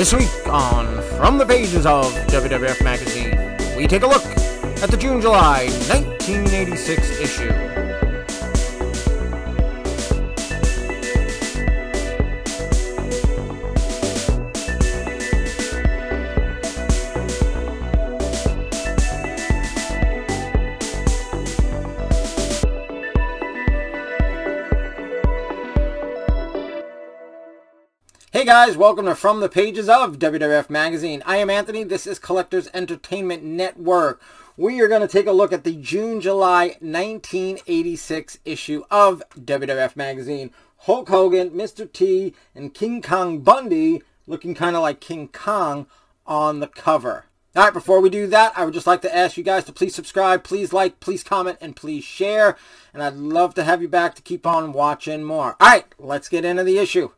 This week on From the Pages of WWF Magazine, we take a look at the June-July 1986 issue. Hey guys, welcome to From the Pages of WWF Magazine. I am Anthony. This is Collectors Entertainment Network. We are going to take a look at the June-July 1986 issue of WWF Magazine. Hulk Hogan, Mr. T, and King Kong Bundy looking kind of like King Kong on the cover. All right, before we do that, I would just like to ask you guys to please subscribe, please like, please comment, and please share. And I'd love to have you back to keep on watching more. All right, let's get into the issue.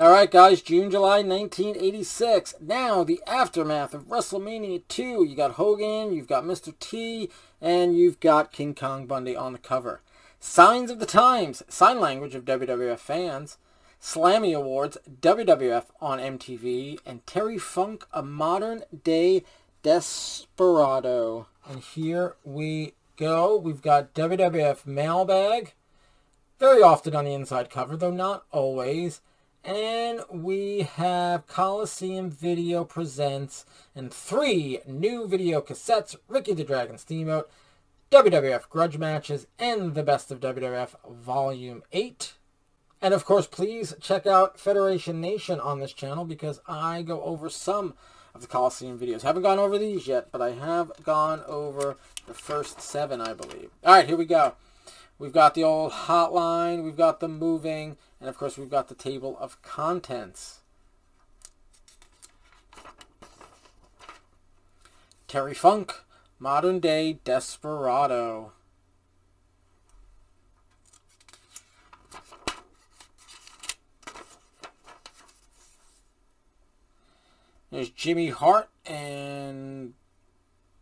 Alright guys, June, July 1986. Now, the aftermath of WrestleMania 2. You got Hogan, you've got Mr. T, and you've got King Kong Bundy on the cover. Signs of the Times, sign language of WWF fans. Slammy Awards, WWF on MTV, and Terry Funk, a modern day desperado. And here we go. We've got WWF Mailbag, very often on the inside cover, though not always. And we have Coliseum Video Presents and three new video cassettes, Ricky the Dragon Steamboat, WWF Grudge Matches, and the Best of WWF Volume 8. And of course, please check out Federation Nation on this channel because I go over some of the Coliseum videos. Haven't gone over these yet, but I have gone over the first seven, I believe. All right, here we go. We've got the old hotline, we've got the moving, and of course we've got the table of contents. Terry Funk, modern day desperado. There's Jimmy Hart and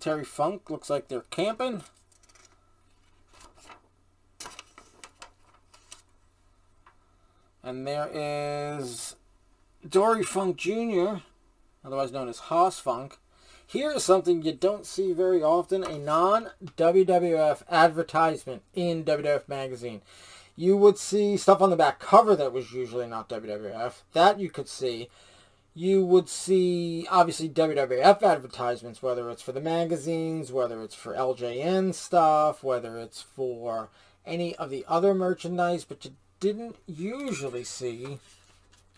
Terry Funk. Looks like they're camping. And there is Dory Funk Jr., otherwise known as Hoss Funk. Here is something you don't see very often, a non-WWF advertisement in WWF Magazine. You would see stuff on the back cover that was usually not WWF. That you could see. You would see, obviously, WWF advertisements, whether it's for the magazines, whether it's for LJN stuff, whether it's for any of the other merchandise, but you didn't usually see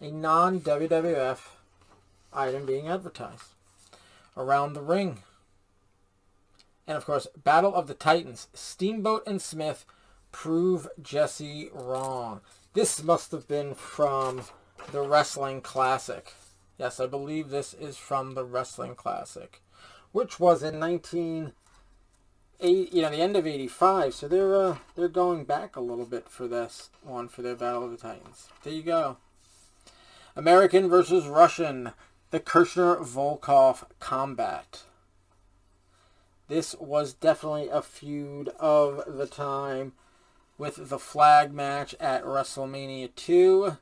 a non-WWF item being advertised. Around the ring. And of course, Battle of the Titans. Steamboat and Smith prove Jesse wrong. This must have been from the Wrestling Classic. Yes, I believe this is from the Wrestling Classic. Which was in 19 eight, you know, the end of '85. So they're uh, they're going back a little bit for this one for their Battle of the Titans. There you go. American versus Russian, the Kirchner Volkoff combat. This was definitely a feud of the time with the flag match at WrestleMania 2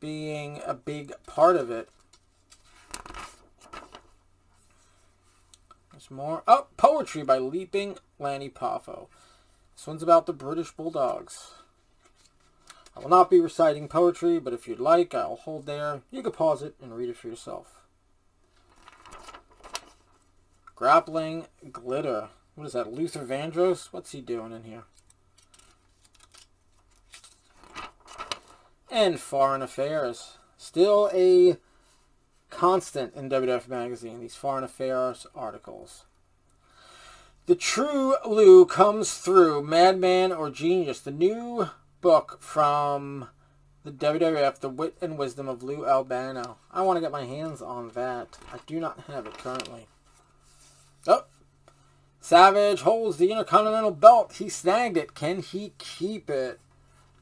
being a big part of it. There's more. Oh, poetry by Leaping Lanny Poffo. This one's about the British Bulldogs. I will not be reciting poetry, but if you'd like, I'll hold there. You can pause it and read it for yourself. Grappling Glitter. What is that, Luther Vandross? What's he doing in here? And Foreign Affairs. Still a constant in WWF Magazine, these foreign affairs articles. The True Lou comes through, Madman or Genius, the new book from the WWF, The Wit and Wisdom of Lou Albano. I want to get my hands on that. I do not have it currently. Oh, Savage holds the Intercontinental Belt. He snagged it. Can he keep it?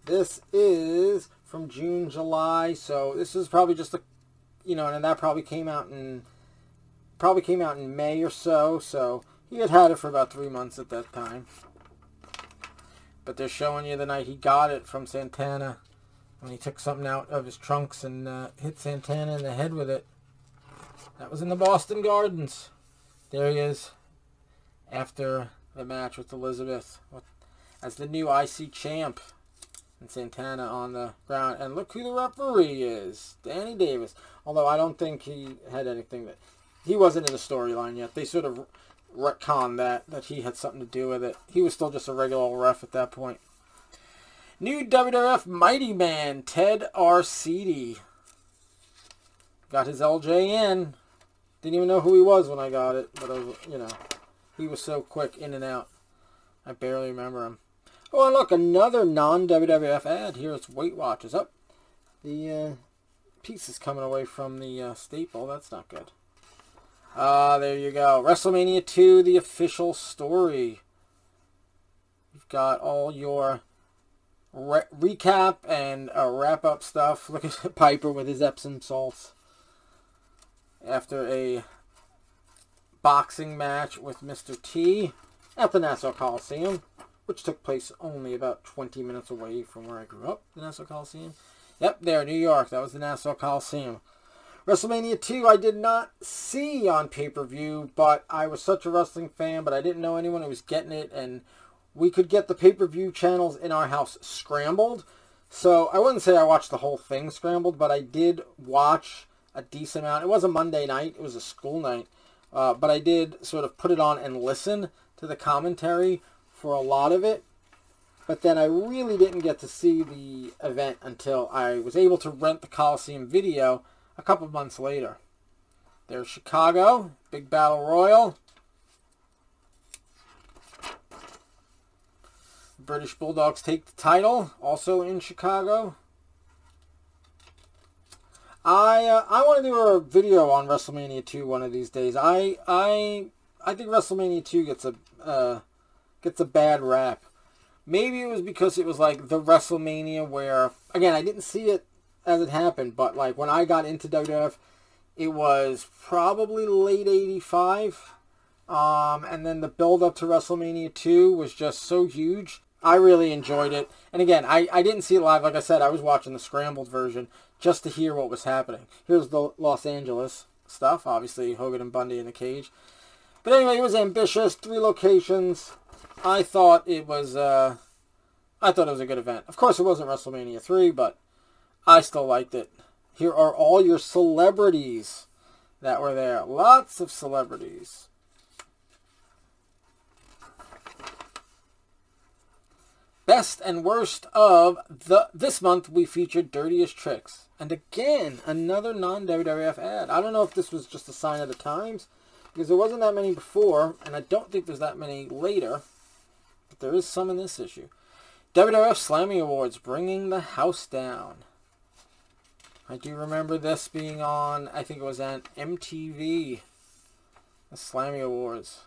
This is from June, July, so this is probably just a you know, and that probably came out in probably came out in May or so. So he had had it for about three months at that time. But they're showing you the night he got it from Santana when he took something out of his trunks and uh, hit Santana in the head with it. That was in the Boston Gardens. There he is after the match with Elizabeth as the new IC champ. And Santana on the ground. And look who the referee is. Danny Davis. Although I don't think he had anything that... He wasn't in the storyline yet. They sort of retconned that, that he had something to do with it. He was still just a regular ref at that point. New WWF Mighty Man, Ted Arcidi. Got his LJN. Didn't even know who he was when I got it, but I was, you know, he was so quick in and out. I barely remember him. Oh, and look, another non-WWF ad. Here it's Weight Watchers. Up, oh, the uh, piece is coming away from the uh, staple. That's not good. Ah, uh, there you go. WrestleMania 2, the official story. You've got all your re recap and uh, wrap-up stuff. Look at Piper with his Epsom salts after a boxing match with Mr. T at the Nassau Coliseum, which took place only about 20 minutes away from where I grew up, the Nassau Coliseum. Yep, there, New York. That was the Nassau Coliseum. WrestleMania 2 I did not see on pay-per-view, but I was such a wrestling fan, but I didn't know anyone who was getting it, and we could get the pay-per-view channels in our house scrambled. So I wouldn't say I watched the whole thing scrambled, but I did watch a decent amount. It was a Monday night. It was a school night. Uh, but I did sort of put it on and listen to the commentary for a lot of it. But then I really didn't get to see the event until I was able to rent the Coliseum video a couple months later. There's Chicago, Big Battle Royal. British Bulldogs take the title, also in Chicago. I uh, I want to do a video on WrestleMania 2 one of these days. I I I think WrestleMania 2 gets a uh, gets a bad rap. Maybe it was because it was like the WrestleMania where again I didn't see it as it happened, but like when I got into WWF, it was probably late '85, um, and then the build up to WrestleMania 2 was just so huge. I really enjoyed it. And again, I, I didn't see it live. Like I said, I was watching the scrambled version just to hear what was happening. Here's the Los Angeles stuff. Obviously, Hogan and Bundy in the cage. But anyway, it was ambitious. Three locations. I thought it was. Uh, I thought it was a good event. Of course, it wasn't WrestleMania three, but I still liked it. Here are all your celebrities that were there. Lots of celebrities. Best and worst of the this month we featured Dirtiest Tricks. And again, another non-WWF ad. I don't know if this was just a sign of the times, because there wasn't that many before, and I don't think there's that many later, but there is some in this issue. WWF Slammy Awards, bringing the house down. I do remember this being on, I think it was on MTV, the Slammy Awards.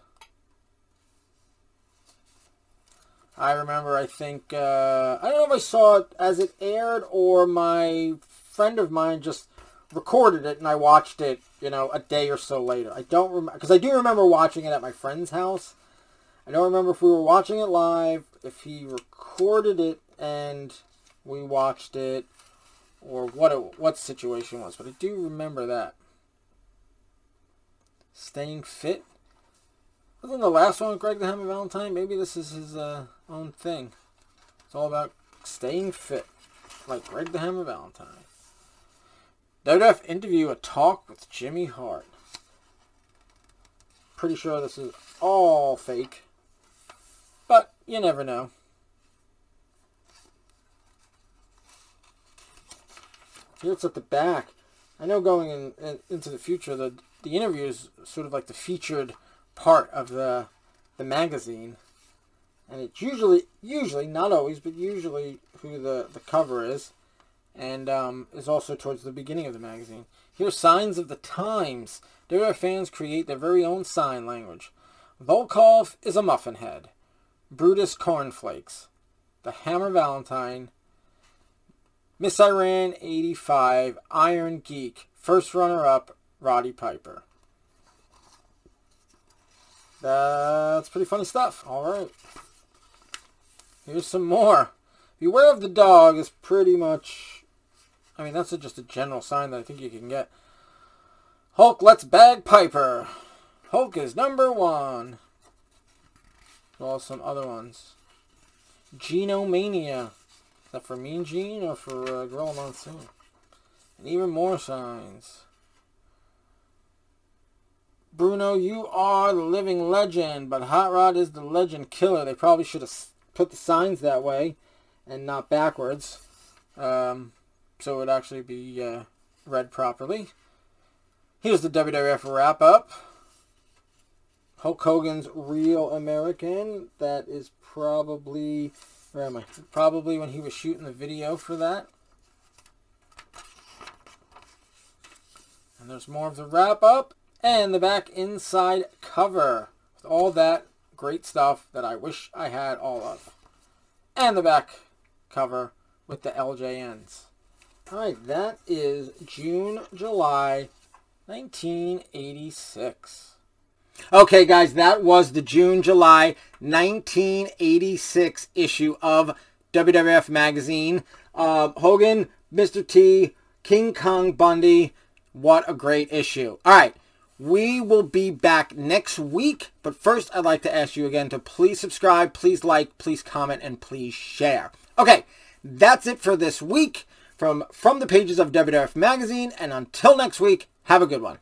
I remember, I think, uh, I don't know if I saw it as it aired or my friend of mine just recorded it and I watched it, you know, a day or so later. I don't remember, because I do remember watching it at my friend's house. I don't remember if we were watching it live, if he recorded it and we watched it, or what it, what situation was, but I do remember that. Staying fit. Wasn't the last one with Greg the Hammer Valentine? Maybe this is his uh, own thing. It's all about staying fit, like Greg the Hammer Valentine. WWF interview a talk with Jimmy Hart. Pretty sure this is all fake, you never know. Here it's at the back. I know going in, in, into the future, the the interview is sort of like the featured part of the the magazine, and it's usually usually not always, but usually who the the cover is, and um, is also towards the beginning of the magazine. Here's signs of the times. There fans create their very own sign language. Volkoff is a muffin head. Brutus cornflakes. The Hammer Valentine. Miss Iran 85. Iron Geek. First runner-up, Roddy Piper. That's pretty funny stuff. All right. Here's some more. Beware of the dog is pretty much... I mean, that's a, just a general sign that I think you can get. Hulk Let's Bag Piper. Hulk is number one. Well, some other ones. Genomania. Is that for Mean Gene or for uh, Monsoon? And even more signs. Bruno, you are the living legend, but Hot Rod is the legend killer. They probably should have put the signs that way and not backwards. Um, so it would actually be uh, read properly. Here's the WWF wrap-up. Hulk Hogan's Real American. That is probably, where am I? Probably when he was shooting the video for that. And there's more of the wrap-up and the back inside cover. With all that great stuff that I wish I had all of. And the back cover with the LJNs. Alright, that is June, July 1986. Okay, guys, that was the June, July 1986 issue of WWF Magazine. Uh, Hogan, Mr. T, King Kong Bundy. What a great issue. All right, we will be back next week. But first, I'd like to ask you again to please subscribe, please like, please comment, and please share. Okay, that's it for this week from From the Pages of WWF Magazine. And until next week, have a good one.